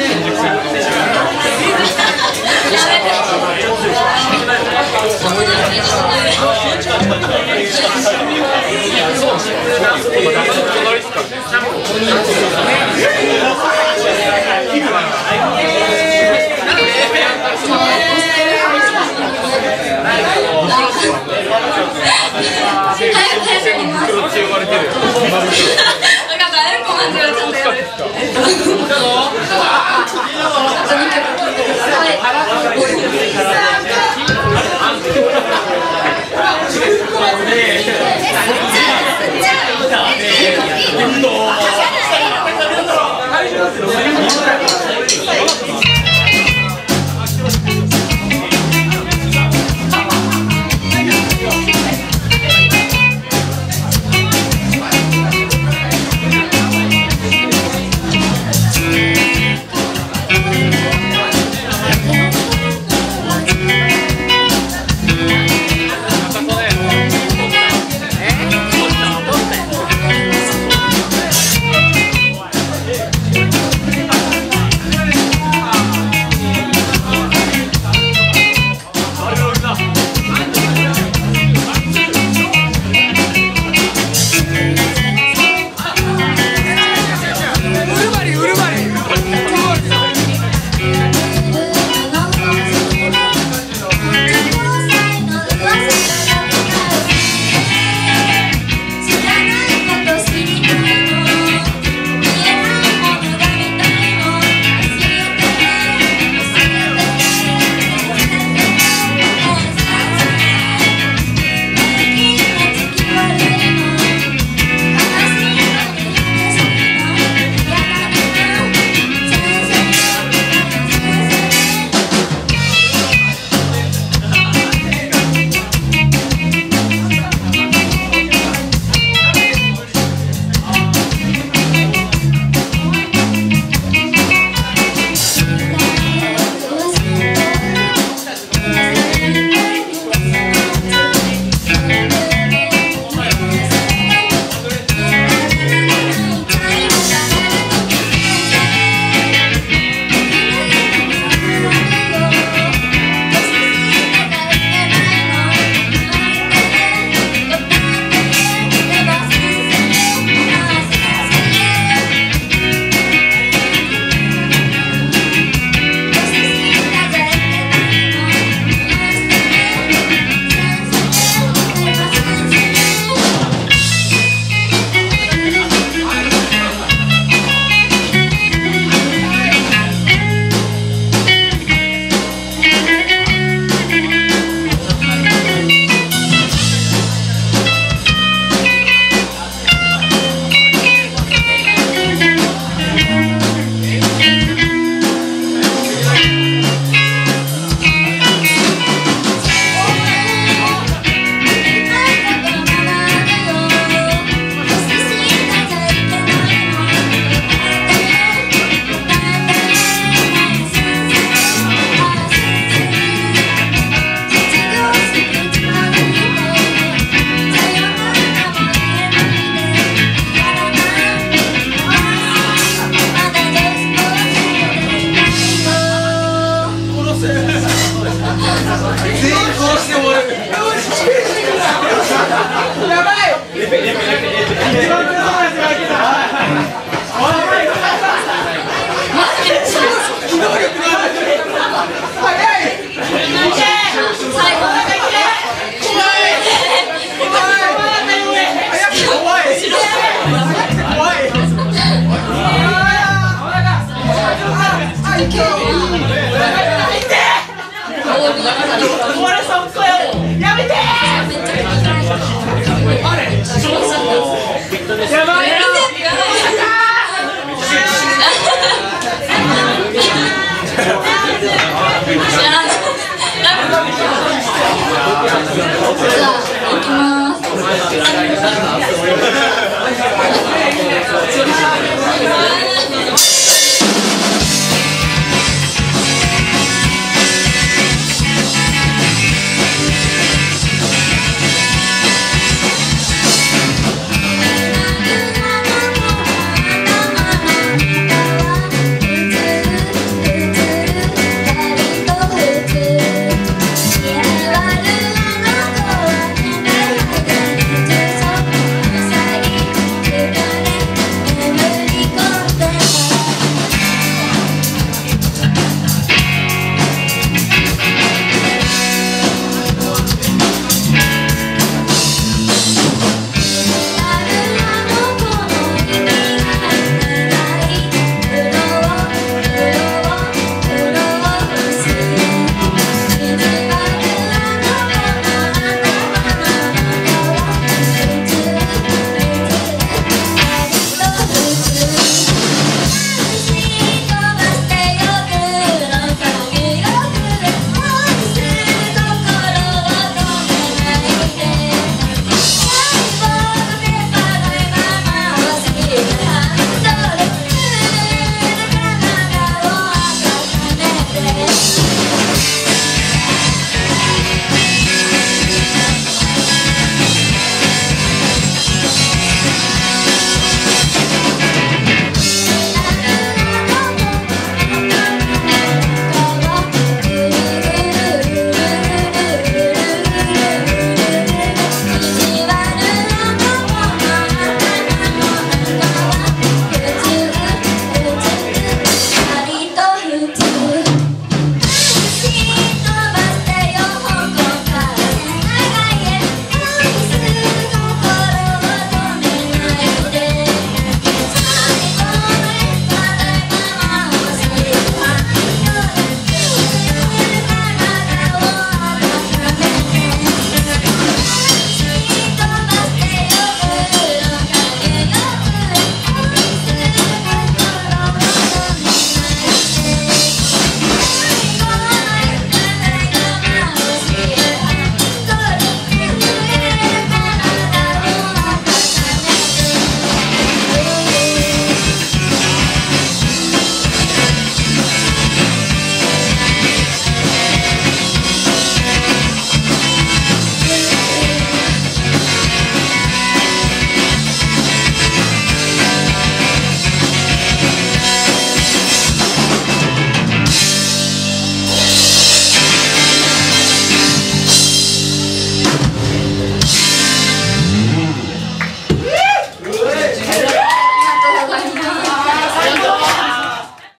やばいよろしくお願いします。